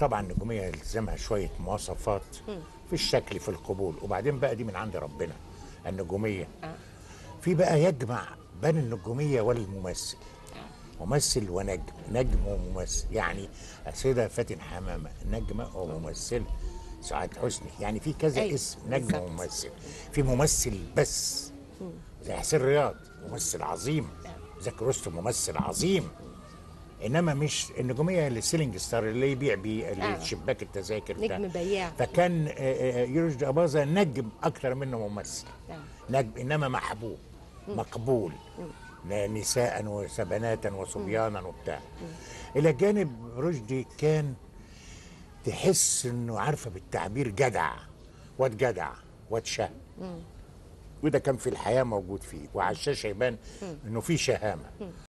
طبعا النجوميه يلزمها شوية مواصفات في الشكل في القبول. وبعدين بقى دي من عند ربنا النجومية. في بقى يجمع بين النجومية والممثل. ممثل ونجم نجم وممثل. يعني السيدة فاتن حمامة نجمة وممثله سعاد حسني. يعني في كذا أيوة، اسم نجم بالظبط. وممثل. في ممثل بس. زي حسين رياض ممثل عظيم. زكي رستم ممثل عظيم. إنما مش النجوميه ال selling star اللي يبيع بيه اللي آه. شباك التذاكر ده. نجم بياع. فكان آه، آه، رشدي أباظة نجم أكتر منه ممثل. نعم. نجم إنما محبوب مقبول. ن- نساء وبنات وصبيانا وبتاع. إلى جانب رشدي كان تحس إنه عارفة بالتعبير جدع واد جدع واد شهم وده كان في الحياة موجود فيه وعلى الشاشه يبان إنه في شهامة.